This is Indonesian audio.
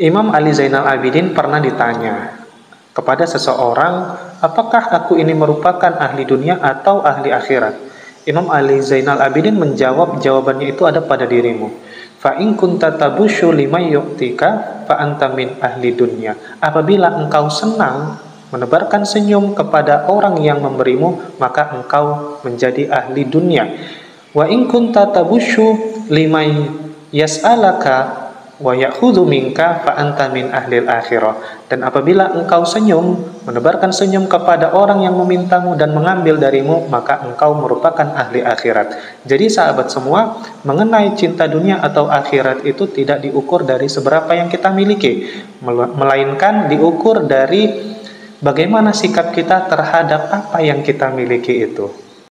Imam Ali Zainal Abidin pernah ditanya kepada seseorang, apakah aku ini merupakan ahli dunia atau ahli akhirat? Imam Ali Zainal Abidin menjawab jawabannya itu ada pada dirimu. Fa in kunta tabushu lima yu'tika fa anta min ahli dunia. Apabila engkau senang menebarkan senyum kepada orang yang memberimu, maka engkau menjadi ahli dunia. Wa in kunta tabushu lima yas'alaka wa minka fa anta min akhirah. Dan apabila engkau senyum, menebarkan senyum kepada orang yang memintamu dan mengambil darimu, maka engkau merupakan ahli akhirat. Jadi sahabat semua, mengenai cinta dunia atau akhirat itu tidak diukur dari seberapa yang kita miliki, melainkan diukur dari bagaimana sikap kita terhadap apa yang kita miliki itu.